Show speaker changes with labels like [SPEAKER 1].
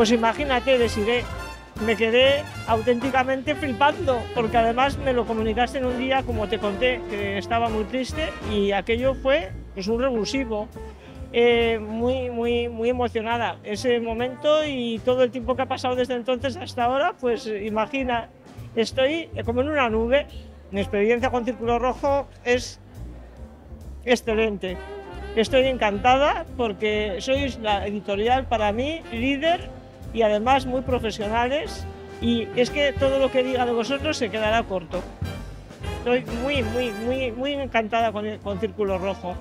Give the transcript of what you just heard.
[SPEAKER 1] Pues imagínate, Desiré, me quedé auténticamente flipando, porque además me lo comunicaste en un día, como te conté, que estaba muy triste y aquello fue pues, un revulsivo. Eh, muy, muy, muy emocionada ese momento y todo el tiempo que ha pasado desde entonces hasta ahora, pues imagina, estoy como en una nube. Mi experiencia con Círculo Rojo es excelente. Estoy encantada porque sois la editorial para mí líder y además muy profesionales y es que todo lo que diga de vosotros se quedará corto. Estoy muy, muy, muy, muy encantada con, con Círculo Rojo.